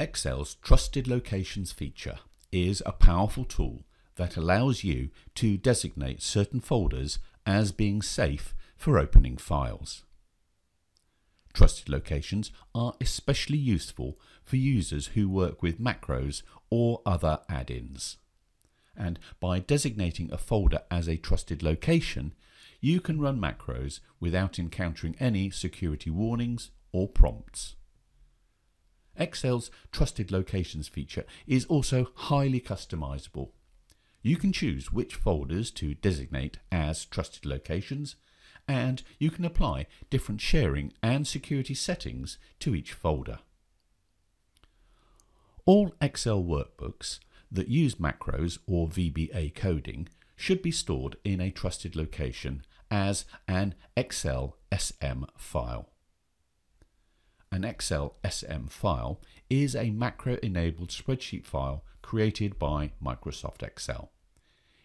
Excel's Trusted Locations feature is a powerful tool that allows you to designate certain folders as being safe for opening files. Trusted locations are especially useful for users who work with macros or other add-ins. And by designating a folder as a trusted location, you can run macros without encountering any security warnings or prompts. Excel's Trusted Locations feature is also highly customizable. You can choose which folders to designate as trusted locations and you can apply different sharing and security settings to each folder. All Excel workbooks that use macros or VBA coding should be stored in a trusted location as an Excel SM file. An Excel SM file is a macro-enabled spreadsheet file created by Microsoft Excel.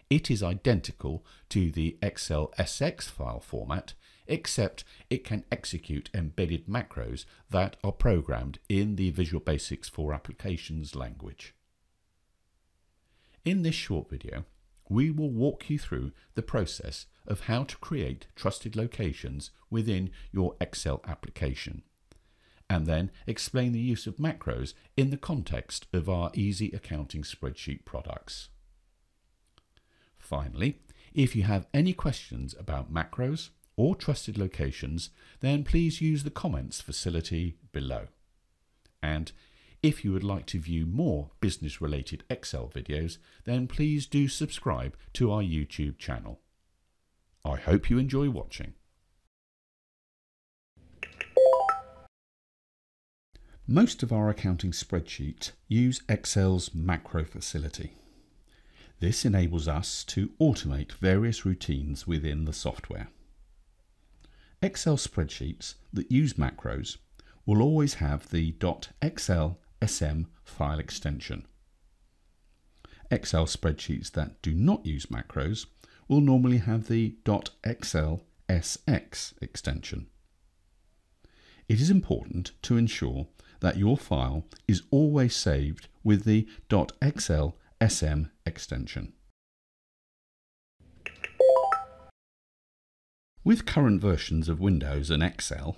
It is identical to the XLSX file format, except it can execute embedded macros that are programmed in the Visual Basics for Applications language. In this short video, we will walk you through the process of how to create trusted locations within your Excel application, and then explain the use of macros in the context of our easy accounting spreadsheet products. Finally, if you have any questions about macros or trusted locations, then please use the comments facility below. And if you would like to view more business related Excel videos, then please do subscribe to our YouTube channel. I hope you enjoy watching. Most of our accounting spreadsheets use Excel's macro facility. This enables us to automate various routines within the software. Excel spreadsheets that use macros will always have the .excel SM file extension. Excel spreadsheets that do not use macros will normally have the .XLSX extension. It is important to ensure that your file is always saved with the .excel SM extension. With current versions of Windows and Excel,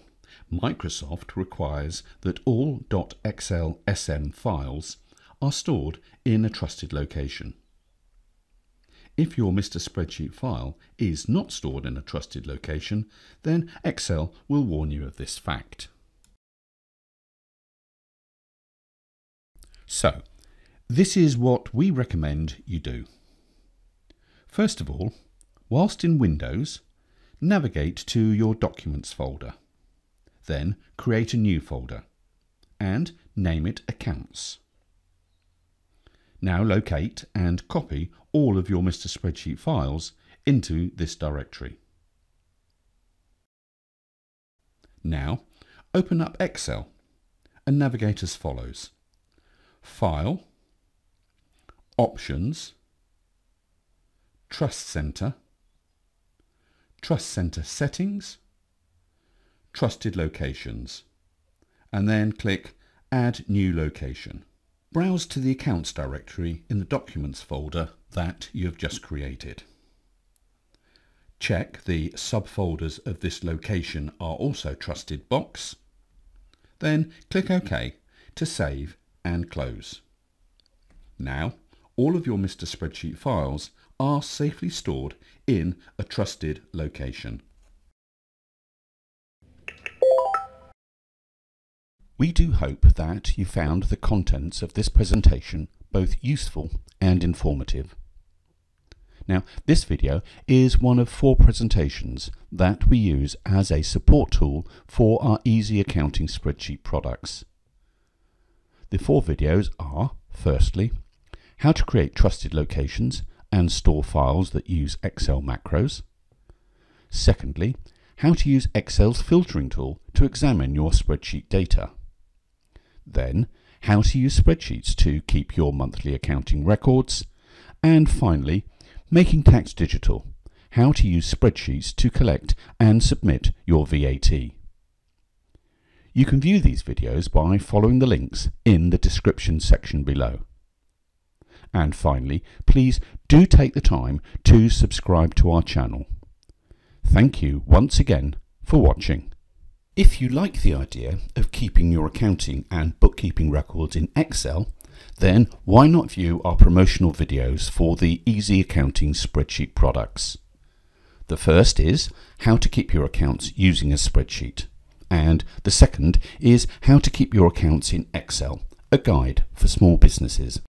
Microsoft requires that all .XLSM files are stored in a trusted location. If your Mr. Spreadsheet file is not stored in a trusted location, then Excel will warn you of this fact. So, this is what we recommend you do. First of all, whilst in Windows, navigate to your Documents folder. Then create a new folder and name it Accounts. Now locate and copy all of your Mr. Spreadsheet files into this directory. Now open up Excel and navigate as follows. File, Options, Trust Center, Trust Center Settings, Trusted Locations, and then click Add New Location. Browse to the Accounts directory in the Documents folder that you have just created. Check the subfolders of this location are also trusted box. Then click OK to save and close. Now all of your Mr. Spreadsheet files are safely stored in a trusted location. We do hope that you found the contents of this presentation both useful and informative. Now, this video is one of four presentations that we use as a support tool for our Easy Accounting Spreadsheet products. The four videos are, firstly, how to create trusted locations and store files that use Excel macros. Secondly, how to use Excel's filtering tool to examine your spreadsheet data. Then, how to use spreadsheets to keep your monthly accounting records. And finally, making tax digital, how to use spreadsheets to collect and submit your VAT. You can view these videos by following the links in the description section below. And finally, please do take the time to subscribe to our channel. Thank you once again for watching. If you like the idea of keeping your accounting and bookkeeping records in Excel, then why not view our promotional videos for the Easy Accounting spreadsheet products? The first is how to keep your accounts using a spreadsheet, and the second is how to keep your accounts in Excel, a guide for small businesses.